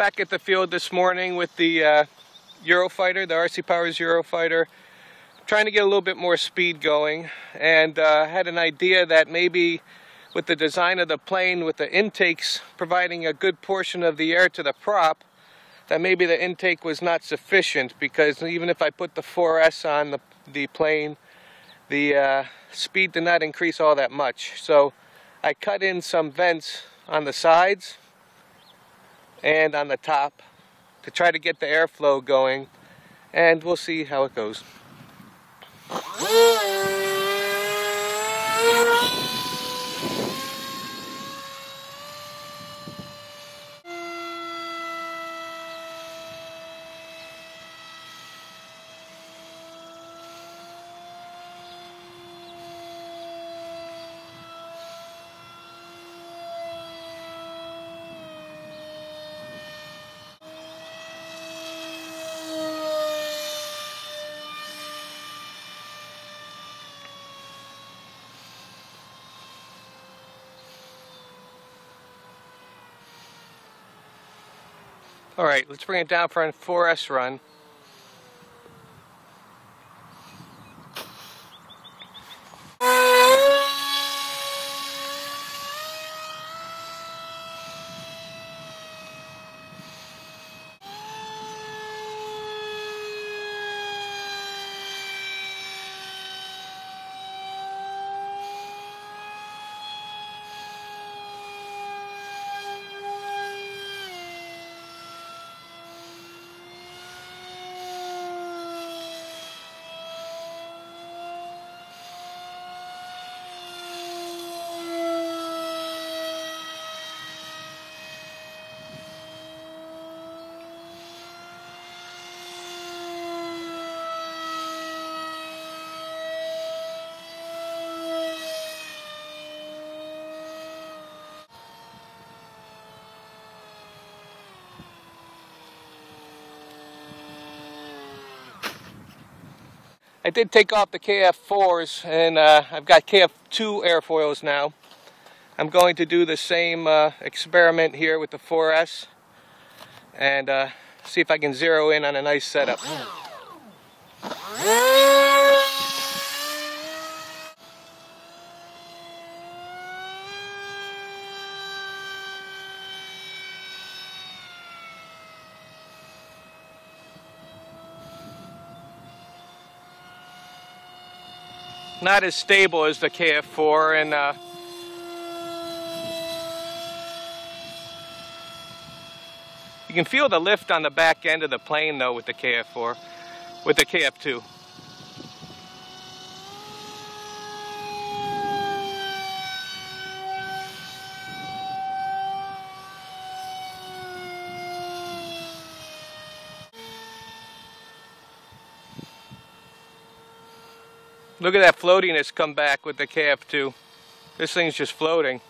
back at the field this morning with the uh, Eurofighter, the RC Powers Eurofighter, trying to get a little bit more speed going. And uh, had an idea that maybe with the design of the plane with the intakes providing a good portion of the air to the prop that maybe the intake was not sufficient because even if I put the 4S on the, the plane the uh, speed did not increase all that much. So I cut in some vents on the sides and on the top to try to get the airflow going and we'll see how it goes. All right, let's bring it down for a 4S run. I did take off the KF4s and uh, I've got KF2 airfoils now. I'm going to do the same uh, experiment here with the 4S and uh, see if I can zero in on a nice setup. Not as stable as the KF4 and uh, you can feel the lift on the back end of the plane though with the KF4 with the KF2 Look at that floatiness come back with the KF2. This thing's just floating.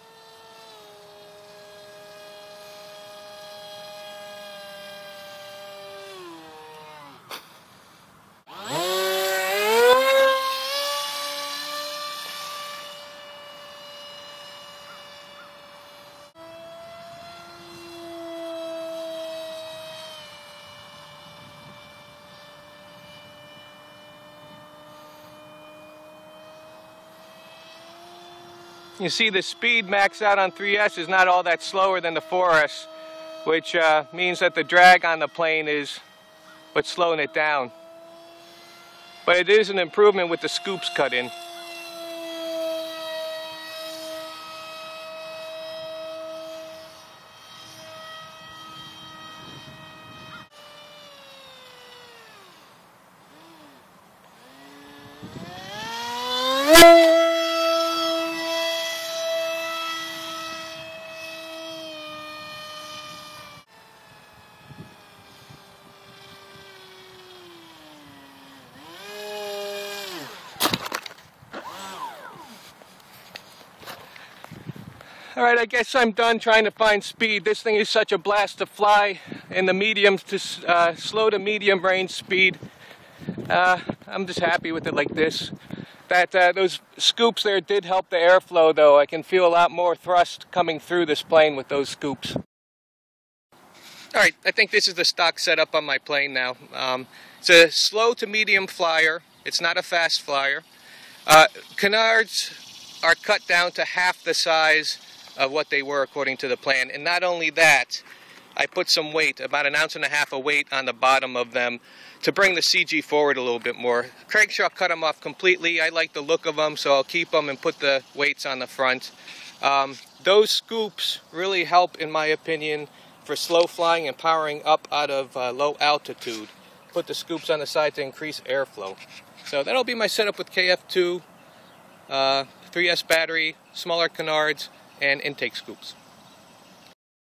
You see the speed max out on 3S is not all that slower than the 4S, which uh, means that the drag on the plane is what's slowing it down. But it is an improvement with the scoops cut in. All right, I guess I'm done trying to find speed. This thing is such a blast to fly in the medium to uh, slow to medium range speed. Uh, I'm just happy with it like this. That uh, those scoops there did help the airflow though. I can feel a lot more thrust coming through this plane with those scoops. All right, I think this is the stock setup on my plane now. Um, it's a slow to medium flyer. It's not a fast flyer. Uh, canards are cut down to half the size of what they were according to the plan. And not only that, I put some weight, about an ounce and a half of weight on the bottom of them to bring the CG forward a little bit more. Crankshaw cut them off completely. I like the look of them, so I'll keep them and put the weights on the front. Um, those scoops really help, in my opinion, for slow flying and powering up out of uh, low altitude. Put the scoops on the side to increase airflow. So that'll be my setup with KF2, uh, 3S battery, smaller canards, and intake scoops.